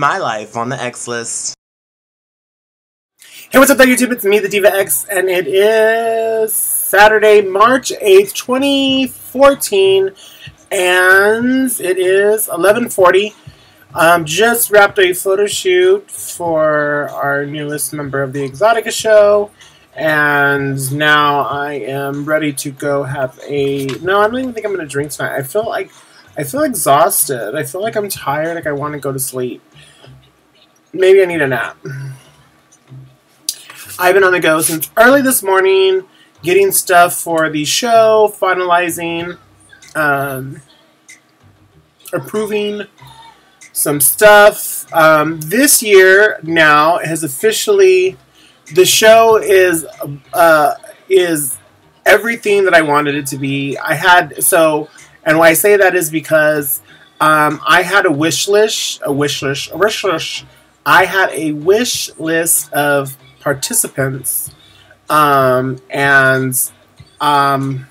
My life on the X list. Hey, what's up there, YouTube? It's me, the Diva X, and it is Saturday, March 8th, 2014, and it is 1140. Um, just wrapped a photo shoot for our newest member of the Xotica show, and now I am ready to go have a. No, I don't even think I'm going to drink tonight. I feel like I feel exhausted. I feel like I'm tired. Like I want to go to sleep. Maybe I need a nap. I've been on the go since early this morning, getting stuff for the show, finalizing, um, approving some stuff. Um, this year now has officially the show is uh, is everything that I wanted it to be. I had so, and why I say that is because um, I had a wish list, a wish list, a wish list. I had a wish list of participants, um, and um,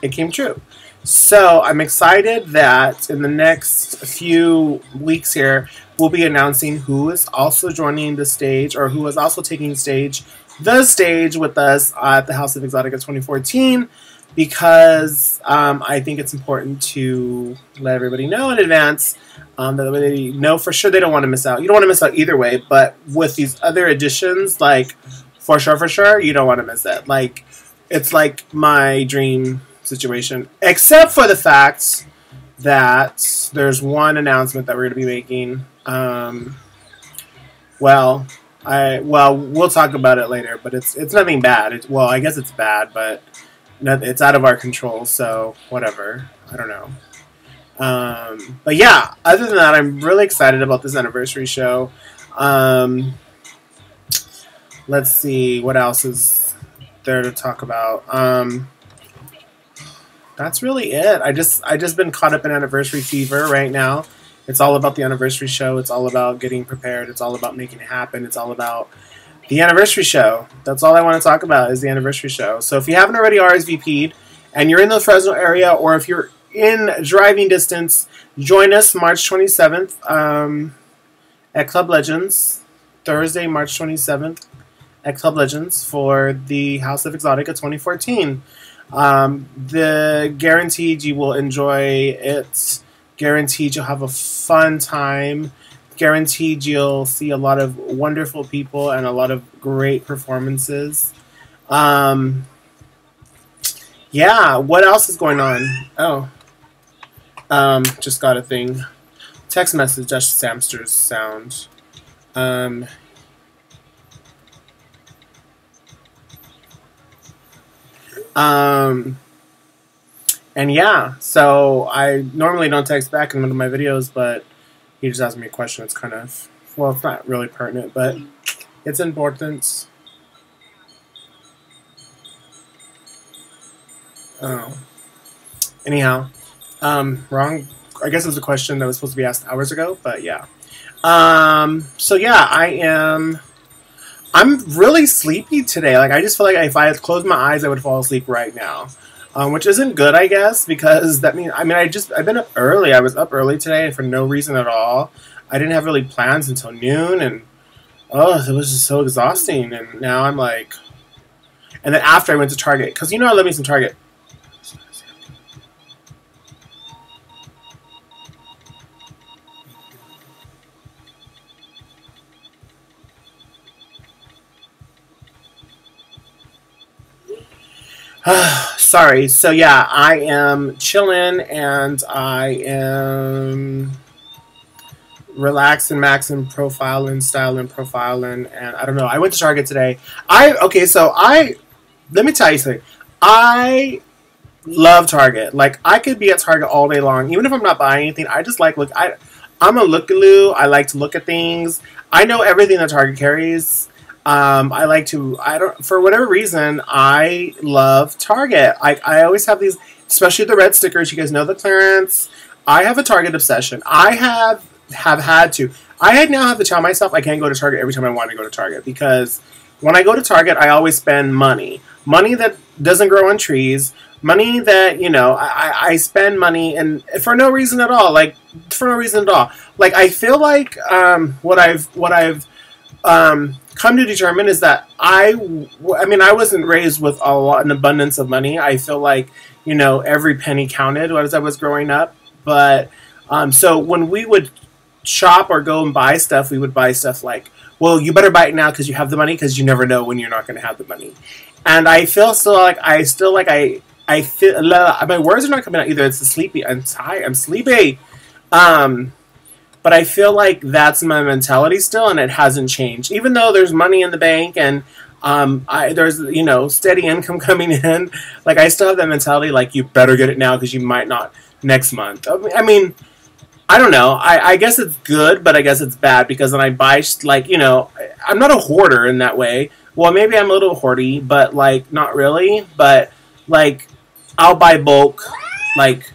it came true. So I'm excited that in the next few weeks here, we'll be announcing who is also joining the stage or who is also taking stage, the stage with us at the House of Xotica 2014 because um, I think it's important to let everybody know in advance um, that they know for sure they don't want to miss out. You don't want to miss out either way, but with these other additions, like for sure, for sure, you don't want to miss it. Like it's like my dream situation, except for the fact that there's one announcement that we're going to be making. Um, well, I well we'll talk about it later, but it's it's nothing bad. It's, well, I guess it's bad, but it's out of our control. So whatever. I don't know. Um, but yeah, other than that, I'm really excited about this anniversary show. Um, let's see what else is there to talk about. Um, that's really it. I just I just been caught up in anniversary fever right now. It's all about the anniversary show. It's all about getting prepared. It's all about making it happen. It's all about the anniversary show. That's all I want to talk about is the anniversary show. So if you haven't already RSVP'd and you're in the Fresno area or if you're in driving distance, join us March 27th um, at Club Legends, Thursday, March 27th at Club Legends for the House of Xotica 2014. Um, the guaranteed you will enjoy it. Guaranteed you'll have a fun time. Guaranteed you'll see a lot of wonderful people and a lot of great performances. Um, yeah, what else is going on? Oh, um, just got a thing. Text message, Josh Samster's sound. Um, Um, and yeah, so I normally don't text back in one of my videos, but he just asked me a question. It's kind of, well, it's not really pertinent, but it's important. Oh. Anyhow, um, wrong. I guess it was a question that was supposed to be asked hours ago, but yeah. Um, so yeah, I am I'm really sleepy today. Like I just feel like if I had closed my eyes, I would fall asleep right now, um, which isn't good, I guess, because that means I mean I just I've been up early. I was up early today for no reason at all. I didn't have really plans until noon, and oh, it was just so exhausting. And now I'm like, and then after I went to Target because you know I love me some Target. Sorry. So yeah, I am chilling and I am relaxing, maxing, profiling, styling, profiling, and I don't know. I went to Target today. I okay. So I let me tell you something. I love Target. Like I could be at Target all day long, even if I'm not buying anything. I just like look. I I'm a lookaloo. I like to look at things. I know everything that Target carries. Um, I like to. I don't. For whatever reason, I love Target. I I always have these, especially the red stickers. You guys know the clearance. I have a Target obsession. I have have had to. I now have to tell myself I can't go to Target every time I want to go to Target because when I go to Target, I always spend money. Money that doesn't grow on trees. money that you know I, I spend money and for no reason at all like for no reason at all like i feel like um, what i've what i've um, come to determine is that i i mean i wasn't raised with a lot an abundance of money i feel like you know every penny counted as i was growing up but um, so when we would shop or go and buy stuff we would buy stuff like well you better buy it now because you have the money because you never know when you're not going to have the money and i feel still like i still like i I feel my words are not coming out either. It's the sleepy. I'm tired. I'm sleepy. Um, but I feel like that's my mentality still, and it hasn't changed. Even though there's money in the bank and um, I, there's you know steady income coming in, like I still have that mentality. Like you better get it now because you might not next month. I mean, I don't know. I, I guess it's good, but I guess it's bad because then I buy like you know I'm not a hoarder in that way. Well, maybe I'm a little hoardy, but like not really. But like I'll buy bulk, like,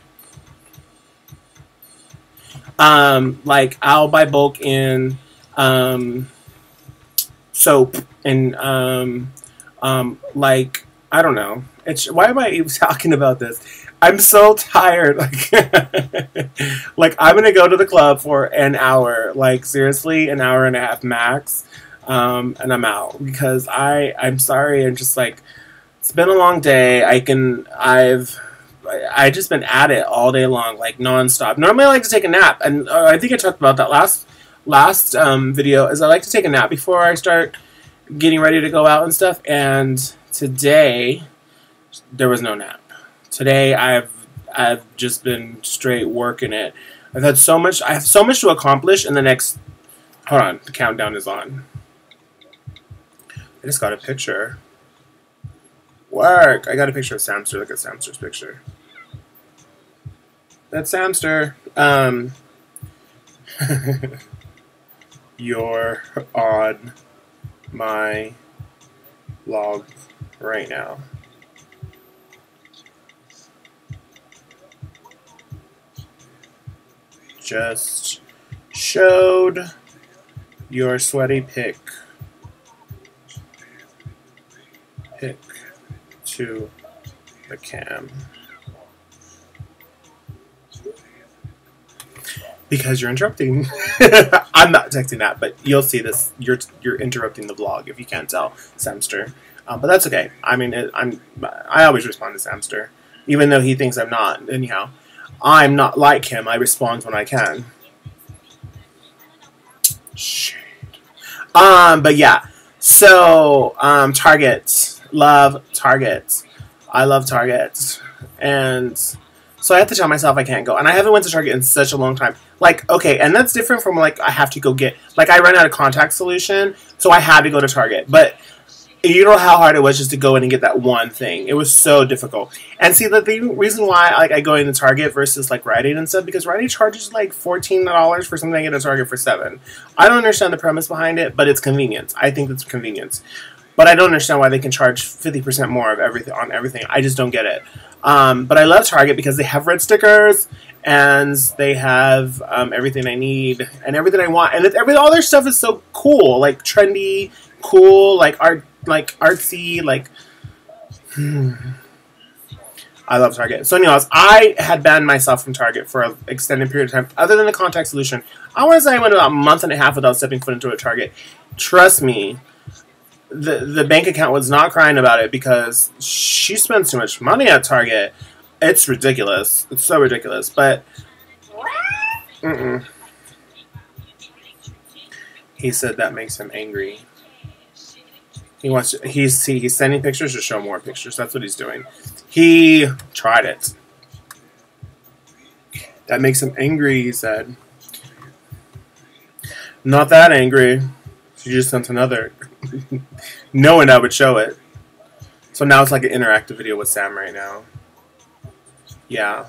um, like I'll buy bulk in um, soap and um, um, like I don't know. It's why am I even talking about this? I'm so tired. Like, like I'm gonna go to the club for an hour. Like seriously, an hour and a half max, um, and I'm out because I I'm sorry. I'm just like it's been a long day. I can I've I just been at it all day long, like nonstop. Normally, I like to take a nap, and uh, I think I talked about that last last um, video. Is I like to take a nap before I start getting ready to go out and stuff. And today, there was no nap. Today, I've I've just been straight working it. I've had so much. I have so much to accomplish in the next. Hold on, the countdown is on. I just got a picture. Work! I got a picture of Samster. Look at Samster's picture. That's Samster. Um, you're on my log right now. Just showed your sweaty pic. Pic to the cam. Because you're interrupting. I'm not texting that, but you'll see this. You're you're interrupting the vlog if you can't tell, Samster. Um, but that's okay. I mean, it, I'm I always respond to Samster, even though he thinks I'm not. Anyhow, I'm not like him. I respond when I can. Shade. Um, but yeah. So, um, Target love Target. I love Target, and so I have to tell myself I can't go. And I haven't went to Target in such a long time. Like, okay, and that's different from like I have to go get like I ran out of contact solution, so I had to go to Target. But you know how hard it was just to go in and get that one thing. It was so difficult. And see, the, the reason why like I go into Target versus like Rite Aid and stuff because Rite Aid charges like fourteen dollars for something I get at Target for seven. I don't understand the premise behind it, but it's convenience. I think it's convenience. But I don't understand why they can charge fifty percent more of everything on everything. I just don't get it. Um, but I love Target because they have red stickers and they have um, everything I need and everything I want, and every all their stuff is so cool, like trendy, cool, like art, like artsy, like. Hmm. I love Target. So, anyways, I had banned myself from Target for an extended period of time. Other than the contact solution, I want to say I went about a month and a half without stepping foot into a Target. Trust me, the the bank account was not crying about it because she spends too much money at Target. It's ridiculous. It's so ridiculous. But mm-mm. he said that makes him angry. He wants. To, he's he, he's sending pictures to show more pictures. That's what he's doing. He tried it. That makes him angry. He said. Not that angry. She just sent another. Knowing I would show it. So now it's like an interactive video with Sam right now. Yeah.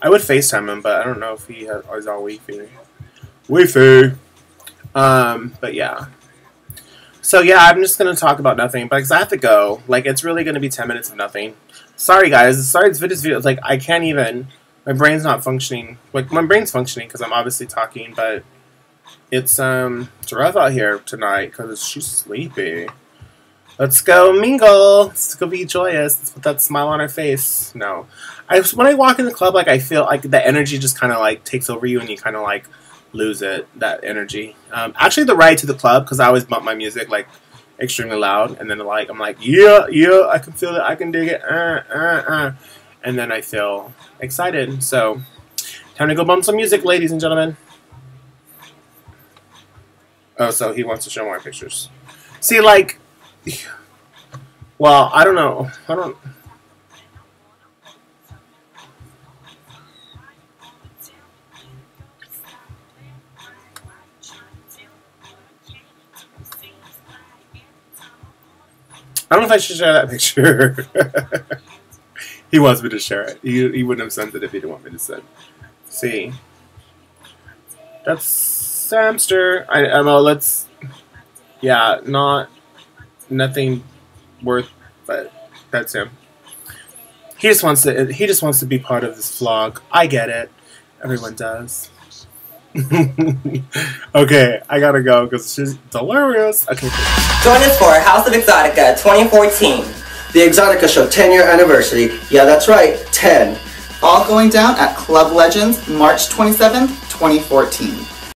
I would FaceTime him, but I don't know if he has, is on Wi-Fi. Wi-Fi! Um, but yeah. So yeah, I'm just gonna talk about nothing, but because I have to go. Like, it's really gonna be 10 minutes of nothing. Sorry guys, sorry this video. It's like, I can't even, my brain's not functioning. Like, my brain's functioning because I'm obviously talking, but it's um it's rough out here tonight because she's sleepy. Let's go mingle. Let's go be joyous. Let's put that smile on our face. No, I when I walk in the club, like I feel like the energy just kind of like takes over you, and you kind of like lose it that energy. Um, actually, the ride to the club because I always bump my music like extremely loud, and then like I'm like yeah yeah I can feel it, I can dig it, uh, uh, uh. and then I feel excited. So time to go bump some music, ladies and gentlemen. Oh, so he wants to show more pictures. See, like, well, I don't know. I don't. I don't know if I should share that picture. he wants me to share it. He, he wouldn't have sent it if he didn't want me to send. See, that's Samster. I, I know. Let's. Yeah, not nothing worth, but that's him. He just wants to. He just wants to be part of this vlog. I get it. Everyone does. okay, I gotta go because she's delirious. Okay. Join us for House of Xotica 2014. The Xotica Show 10 year anniversary. Yeah, that's right, 10. All going down at Club Legends March 27th, 2014.